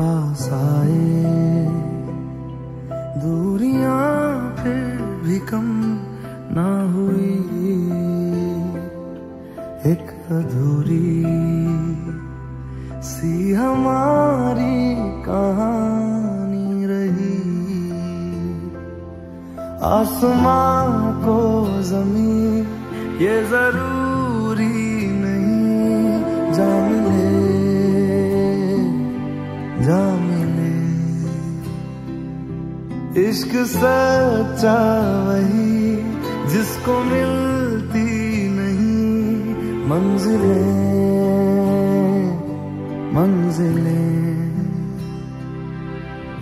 पास आए। दूरियाँ फिर भी कम ना हुई। एक अधूरी सी हमारी कहानी रही। आसमां को ज़मीन, ये ज़रूरी इश्क सच्चा वही जिसको मिलती नहीं, मंजिले मंजिले।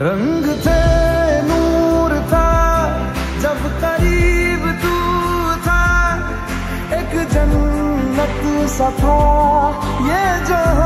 रंग थे, नूर था, जब करीब तू था, एक जन्नत सा था, ये जहाँ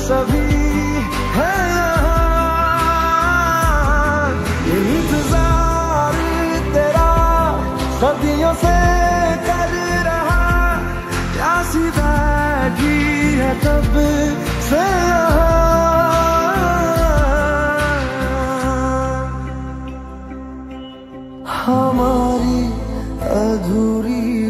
सभी है इंतज़ार तेरा सदियों से कर रहा। प्यासी बैठी है तब से हमारी अधूरी